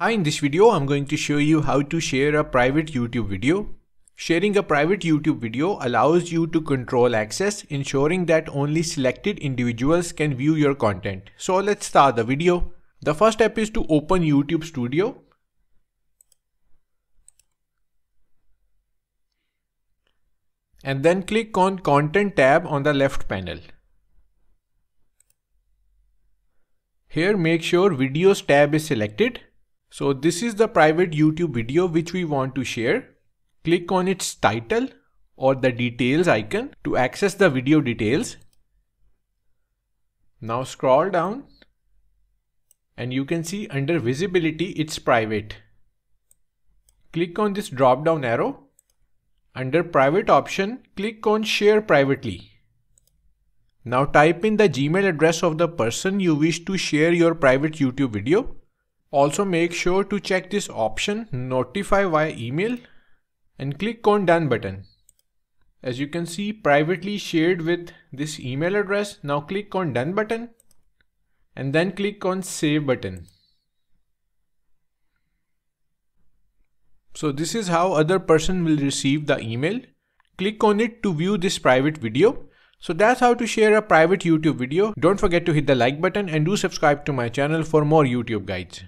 Hi, in this video, I'm going to show you how to share a private YouTube video. Sharing a private YouTube video allows you to control access, ensuring that only selected individuals can view your content. So let's start the video. The first step is to open YouTube Studio. And then click on Content tab on the left panel. Here make sure Videos tab is selected so this is the private YouTube video which we want to share. Click on its title or the details icon to access the video details. Now scroll down and you can see under visibility it's private. Click on this drop down arrow. Under private option, click on share privately. Now type in the Gmail address of the person you wish to share your private YouTube video also make sure to check this option notify via email and click on done button. As you can see privately shared with this email address. Now click on done button and then click on save button. So this is how other person will receive the email. Click on it to view this private video. So that's how to share a private YouTube video. Don't forget to hit the like button and do subscribe to my channel for more YouTube guides.